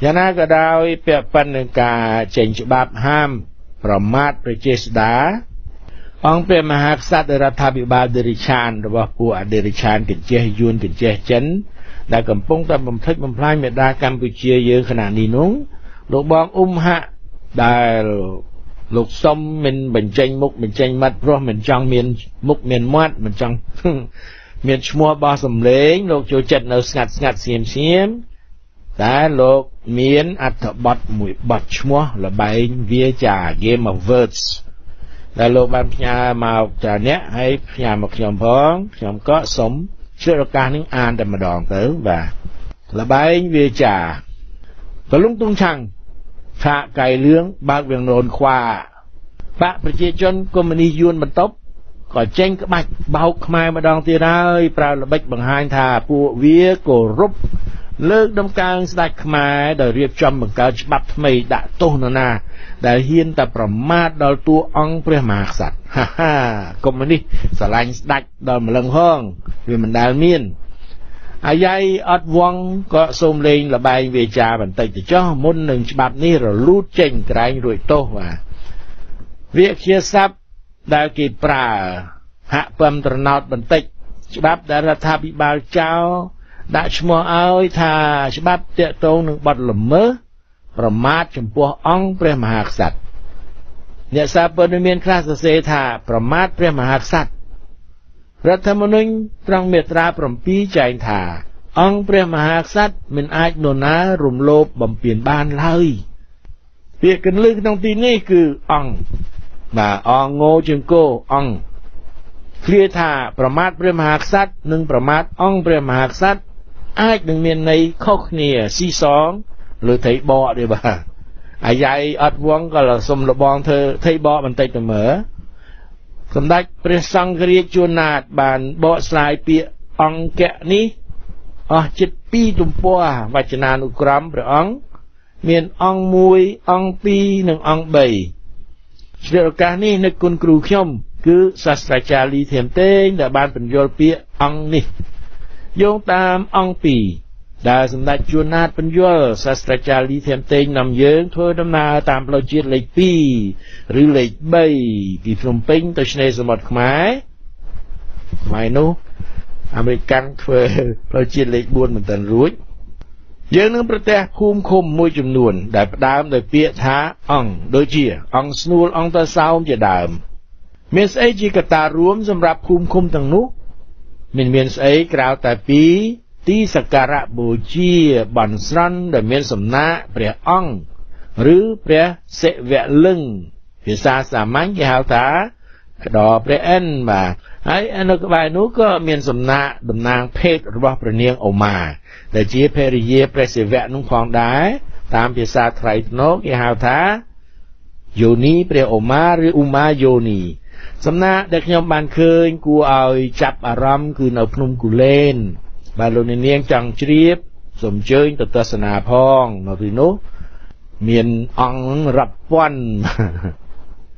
យ៉ាងណាក៏ដោយពាក់ព័ន្ធនឹងការចេញច្បាប់ហាមប្រមាថប្រជាស្ដាអង្គព្រះមហាក្សត្ររដ្ឋាភិបាលដេរិឆានរបស់ពួកអដេរិឆានកញ្ចេះយួនកញ្ចេះចិនដែលកំពុងតែបំផ្លិចបំផ្លាញមេដាកម្ពុជាយើងខណៈនេះនោះលោកបងអ៊ុំហាក់ដែលលោកសុំមិនបញ្ចេញមុខបញ្ចេញមាត់ព្រោះមិនចង់មានមុខមានមាត់មិនចង់ មានឈ្មោះបោះសំលេងលោកចូលចិត្តនៅស្ងាត់ស្ងាត់សៀមសៀមតែលោកមានអត្ថបទមួយបទឈ្មោះលបែងវាចា Game of Words ដែលលោកបានផ្ញើមកច្រើនអ្នកហើយផ្ញើមកខ្ញុំផងខ្ញុំក៏សូមជឿឱកាសនេះអានតែម្ដងទៅបាទលបែងវាចាកលុងទុងឆាំងថាកៃលឿងបើកវាងននខ្វាបកប្រជាជនកុម្មុយនីសយួនបន្ទប់ ក៏ចេញក្បាច់បោកខ្មែរម្ដងទៀតហើយប្រើល្បិចបង្ហាញថាពួកវាគោរពលើកដំកើងស្ដេចខ្មែរដោយរៀបចំបង្កើតច្បាប់ថ្មីដាក់ទោសនរណា ដែលហ៊ានតែប្រមាថដល់តួអង្គព្រះមហាក្សត្រហាហាកុំនេះស្រឡាញ់ស្ដេចដល់ម្លឹងហងវាមិនដែលមានអាយ៉ៃអត់វងក៏សូមលេងលបែងវាចាបន្តិចទៅចុះមុននឹងច្បាប់នេះរលូតចេញក្រែងរួចទោសបាទវាជាស័ព្ទ ដែលគេប្រើហាក់ពំត្រណោតបន្តិចច្បាប់ដែលរដ្ឋាភិបាលចោលដាក់ឈ្មោះឲ្យថាច្បាប់តាក់ទងនឹងបទល្មើសប្រមាថចំពោះអង្គព្រះមហាក្សត្រអ្នកសារព័ត៌មានខ្លះសរសេរថាប្រមាថព្រះមហាក្សត្ររដ្ឋធម្មនុញ្ញត្រង់មាត្រា7ចែងថា អង្គព្រះមហាក្សត្រមិនអាចនរណារំលោភបំពានបានឡើយពាក្យកន្លឹះក្នុងទីនេះគឺអង្គ បាទអង្គងោជាងគោអង្គឃ្លាថាប្រមាថព្រះមហាក្សត្រនិងប្រមាថអង្គព្រះមហាក្សត្រអាចនឹងមានន័យខុសគ្នាស៊ីសងលើថៃបកទេបាទអាយ៉ៃអត់វងក៏សុំលបងធ្វើថៃបកបន្តិចទៅមើលសម្ដេចព្រះសង្ឃរាជជួនណាតបានបកស្រាយពាក្យអង្គៈនេះអស់ចិត្ត2ទំព័រវចនានុក្រមព្រះអង្គមានអង្គ1អង្គ2និងអង្គ3 ជ្រាបឱកាសនេះនឹកគុណគ្រូខ្ញុំ គឺសាស្ត្រាចារ្យលីធៀមតេងដែលបានបញ្យល់ពាក្យអង្គនេះយោងតាមអង្គ2ដែលសម្ដេចជួនណាតបញ្យល់សាស្ត្រាចារ្យលីធៀមតេងនាំយើងធ្វើដំណើរតាមផ្លូវជាតិលេខ2ឬលេខ3ពីភ្នំពេញទៅឆ្នេរសមុទ្រខ្មែរថ្ងៃនោះអាមេរិកធ្វើផ្លូវជាតិលេខ4មិនទាន់រួច យើងនឹងប្រទះភូមិឃុំមួយចំនួន ដែលផ្ដើមដោយពាក្យថាអង្គដូចជា អង្គស្នួលអង្គតសោមជាដើម មានស្អីជាកត្តារួមសម្រាប់ភូមិឃុំទាំងនោះមិនមានស្អីក្រៅតែពីទីសក្ការៈបូជាបន់ស្រន់ដែលមានសំណាកព្រះអង្គឬព្រះសិវលឹងភាសាសាមញ្ញគេហៅថា ក្តរព្រះអិនបាទហើយនៅក្បែរនោះក៏មានសំណាកតំណាងភេទរបស់ព្រះនាងអូម៉ាដែលជាភរិយាព្រះសិវៈនោះផងដែរតាមភាសាត្រៃធ្នូគេហៅថាយោនីព្រះអូម៉ាឬឧម៉ាយោនីសំណាក់ដែលខ្ញុំបានឃើញគួរឲ្យចាប់អារម្មណ៍គឺនៅភ្នំគូលែនបាទលោកនាងចង់ជ្រាបសូមអញ្ជើញទៅទស្សនាផងនៅទីនោះមានអង្គរាប់ពាន់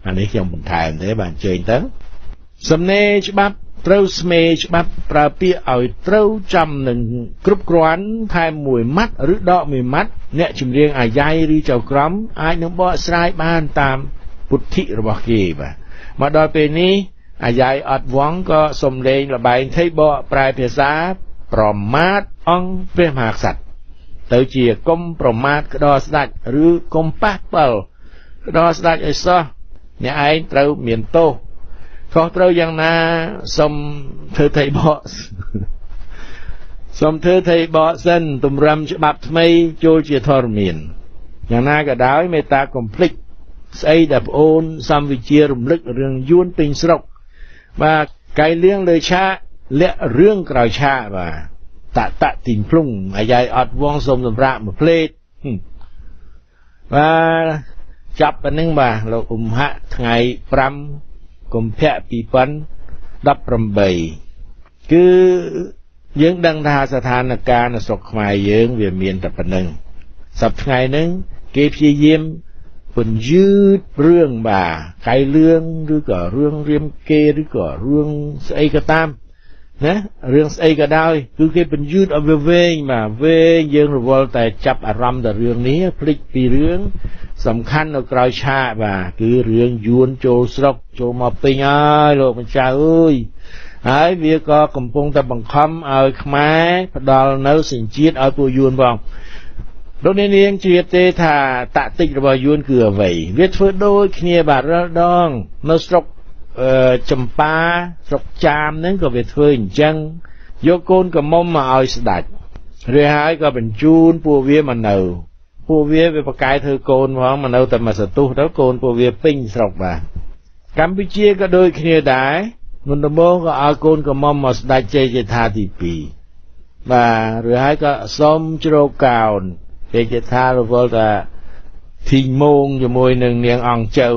អានេះខ្ញុំបន្ថែមទេបាទអញ្ជើញទៅសំណេរច្បាប់ត្រូវស្មេច្បាប់ប្រើពាក្យឲ្យត្រូវចំនឹងគ្រប់គ្រាន់ថែមមួយម៉ាត់ឬដកមួយម៉ាត់អ្នកចម្រៀងអាយ៉ៃឬចៅក្រមអាចនឹងបកស្រាយបានតាមពុទ្ធិរបស់គេបាទមកដល់ពេលនេះអាយ៉ៃអត់វងក៏សំលេងលបែងថៃបកប្រែភាសាប្រមាថអង្គព្រះមហាក្សត្រទៅជាគុំប្រមាថក្តោស្ដាច់ឬគុំប៉ះប៉លក្តោស្ដាច់ឲ្យសោះ អ្នកឯងត្រូវមានទោសខុសត្រូវយ៉ាងណាសុំធ្វើថៃបកសុំធ្វើថៃបកសិនទម្រាំច្បាប់ថ្មីចូលជាធរមានយ៉ាងណាក៏ដោយមេត្តាកុំភ្លេចស្អីដែលប្អូនសំវិជារំលឹករឿងយួនពេញស្រុក បាទកៃលៀងលើឆាកលាក់រឿងក្រោយឆាកបាទតតទីងភ្លុងអាយ៉ៃអត់វងសុំសម្រាប់មួយភ្លេតបាទ ចាប់ប៉ុណ្្នឹងបាទលោកអ៊ុំហាក់ថ្ងៃ5កុម្ភៈ2018គឺយើងដឹងថាស្ថានភាពនៅស្រុកខ្មែរយើងវាមានតែប៉ុណ្្នឹងសប្តាហ៍ថ្ងៃហ្នឹងគេព្យាយាមពន្យឺតរឿងបាទកៃលឿងឬក៏រឿងរៀមគេឬក៏រឿងស្អីក៏តាម ណារឿងស្អីក៏ដោយគឺគេពន្យឺតឲ្យវាវែងបាទវែងយើងរវល់តែចាប់អារម្មណ៍តែរឿងនេះភ្លេចពីរឿងសំខាន់នៅក្រោយឆាកបាទគឺរឿងយួនចូលស្រុកចូលមកពេញហើយលោកម្ចាស់អើយហើយវាក៏កំពុងតែបង្ខំឲ្យខ្មែរផ្ដល់នៅសេចជាតិឲ្យពួកយួនផងលោកនាងជ្រាបទេថាតតិចរបស់យួនគឺអ្វីវាធ្វើដូចគ្នាបាទរាល់ដងនៅស្រុក ចម្ប៉ាស្រុកចាមហ្នឹងក៏វាធ្វើអញ្ចឹងយកកូនកំមុំមកឲ្យស្ដាច់រួចហើយក៏បញ្ជូនពួកវាមកនៅពួកវាវាប្រកែធ្វើកូនផងមកនៅតែមកសទុះទៅកូនពួកវាពេញស្រុកបាទកម្ពុជាក៏ដូចគ្នាដែរមុនដំបូងក៏ឲ្យកូនកំមុំមកស្ដេចជ័យជេដ្ឋាទី2បាទឬហើយក៏សូមជ្រោកកោនជ័យជេដ្ឋារវល់ថាធីងមងជាមួយនឹងនាងអង្គចៅឧ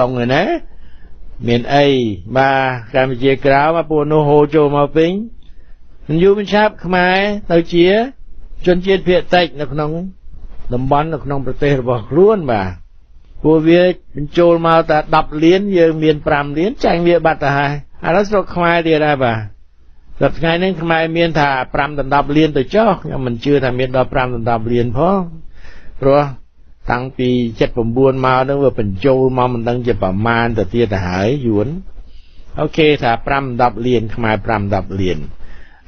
ដុងឯណា មានអីបាទកម្ពុជាក្រៅមកពួកនោះហូរចូលមកវិញមិនយូរមិនឆាប់ខ្មែរទៅជាជនជាតិភាគតិចនៅក្នុងតំបន់នៅក្នុងប្រទេសរបស់ខ្លួនបាទពួកវាបញ្ចូលមកតែ10លានយើងមាន5លានចាញ់វាបាត់ទៅហើយឥឡូវស្រុកខ្មែរទៀតដែរបាទសប្តាហ៍នេះខ្មែរមានថា5ដល់10លានទៅចុះខ្ញុំមិនជឿថាមានដល់5ដល់10លានផងព្រោះ តាំងពី79មកនឹងវាបញ្ចូលមកមិនដឹងជាប្រមាណទៅទៀតទៅហើយយួនអូខេថា5 10លានខ្មែរ5 10លាន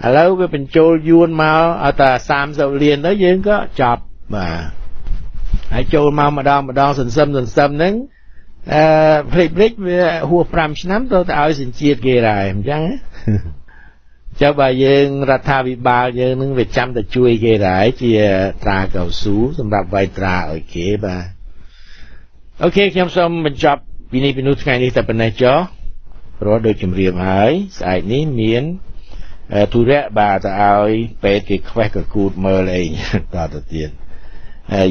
ឥឡូវវាបញ្ចូលយួនមកឲ្យតែ30លានទៅយើងក៏ចប់បាទហើយចូលមកម្ដងម្ដងសន្សឹមសន្សឹមហ្នឹងអឺភ្លេចភ្លេចវាហួស5ឆ្នាំទៅទៅឲ្យសញ្ជាតិគេដែរអញ្ចឹង ចុះបើយើងរដ្ឋាភិបាលយើងនឹងវាចាំតែជួយគេដែរជាត្រាកៅស៊ូសម្រាប់វាយត្រាឲ្យគេបាទអូខេខ្ញុំសូមបញ្ចប់ពីនេះពីនោះថ្ងៃនេះតែប៉ុណ្ណេះចុះព្រោះដូចជំរាបហើយស្អែកនេះមានទុរៈបាទទៅឲ្យពេទ្យគេខ្វេះកគូតមើលអីតទៅទៀត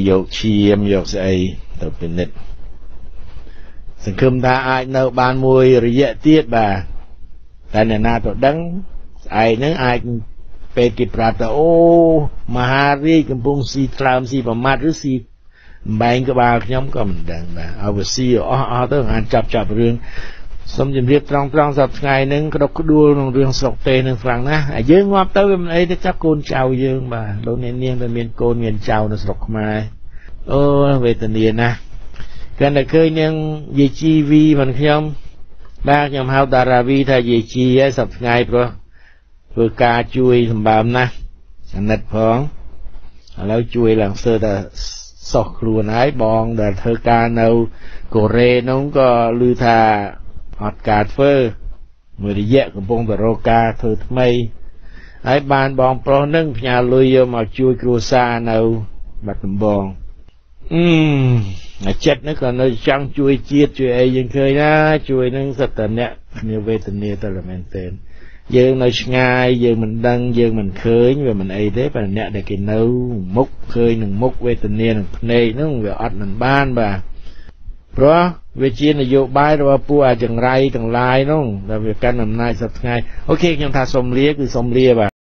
យកឈាមយកស្អីទៅពិនិត្យសង្ឃឹមថាអាចនៅបានមួយរយៈទៀតបាទតែអ្នកណាទៅដឹង ស្អែកហ្នឹងអាចពេលគេប្រាប់ថាអូមហារាជកំពុងស៊ីថ្លើមស៊ីប្រមាត់ឬស៊ីបែងក្បាលខ្ញុំក៏មិនដឹងដែរអវស៊ីអស់អស់ទៅអានចាប់ចាប់រឿងសូមជម្រាបត្រង់ត្រង់សប្តាហ៍ថ្ងៃហ្នឹងក្តុកក្ដួលក្នុងរឿងស្រុកទេនឹងខ្លាំងណាស់ហើយយើងងាប់ទៅវាមិនអីទៅចាប់កូនចៅយើងបាទលោកអ្នកនាងដែលមានកូនមានចៅនៅស្រុកខ្មែរអូវេទនាណាស់កាន់តែឃើញនាងយាយជីវីមិនខ្ញុំបាទខ្ញុំហៅតារាវីថាយាយជីហើយសប្តាហ៍ថ្ងៃព្រោះ ធ្វើការជួយសម្បើមណាស់អាណិតផងឥឡូវជួយឡើងសើតែសោះខ្លួនហើយបងដែលធ្វើការនៅកូរ៉េនោះក៏ឮថាអត់ការធ្វើមួយរយៈកំពុងតែរកការធ្វើថ្មីហើយបានបងប្រុសនឹងផ្ញើលុយយកមកជួយគ្រួសារនៅបាត់ដំបងអឺអាចិត្តនេះក៏នៅចង់ជួយជាតិជួយអីយើងឃើញណាជួយនឹងសត្វតអ្នកគ្នាវេទនាទៅមែនទែន យើងនៅឆ្ងាយយើងមិនដឹងយើងមិនឃើញវាមិនអីទេប៉ុន្តែអ្នកដែលគេនៅមុខឃើញនឹងមុខវេទនានឹងភ្នែកហ្នឹងវាអត់មិនបានបាទព្រោះវាជានយោបាយរបស់ពួកអាចង្រៃទាំងឡាយនោះដែលវាកាន់អំណាចសប្តាហ៍ថ្ងៃអូខេខ្ញុំថាសុំលាគឺសុំលាបាទ